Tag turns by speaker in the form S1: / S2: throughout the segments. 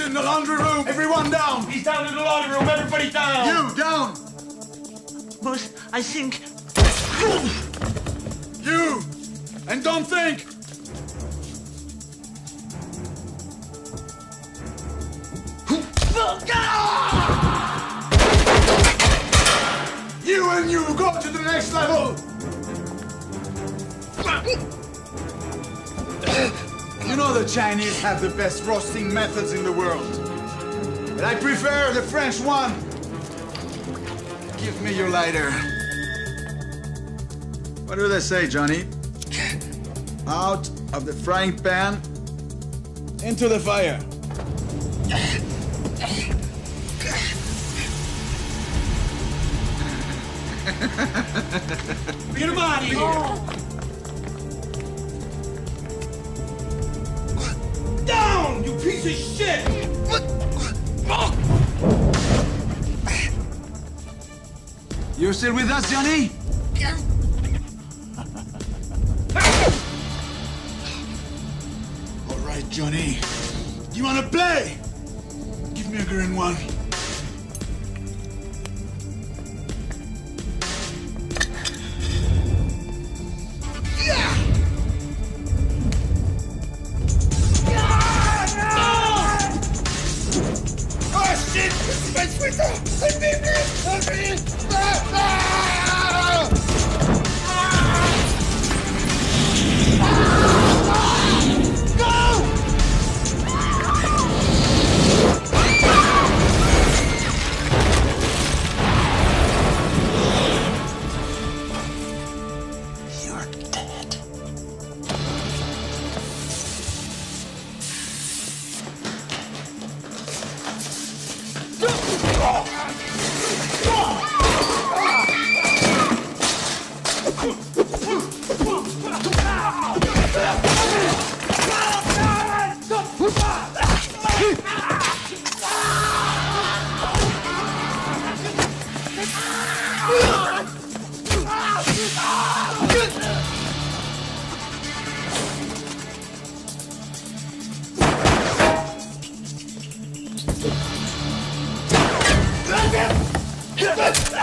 S1: He's in the laundry room. Everyone down. He's down in the laundry room. Everybody down.
S2: You down.
S3: Boss, I think.
S2: You. And don't think. You and you go to the next level. You know the Chinese have the best roasting methods in the world. But I prefer the French one. Give me your lighter. What do they say, Johnny? Out of the frying pan, into the fire.
S1: Get him out piece of shit.
S2: Ah! You're still with us, Johnny? All right, Johnny. You wanna play? Give me a green one.
S1: Ah!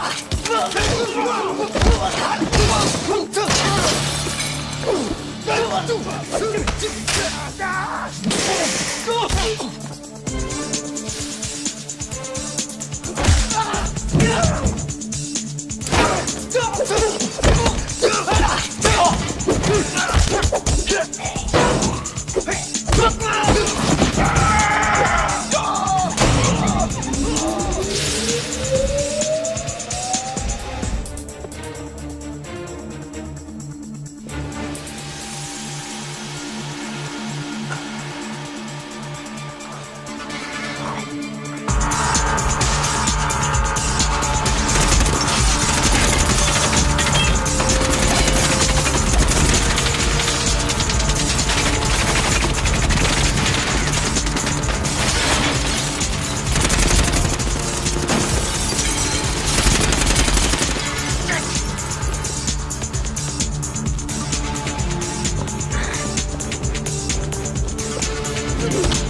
S1: Let's.